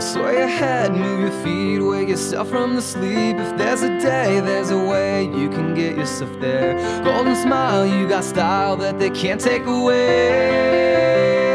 Sway your head, move your feet, wake yourself from the sleep. If there's a day, there's a way you can get yourself there. Golden smile, you got style that they can't take away.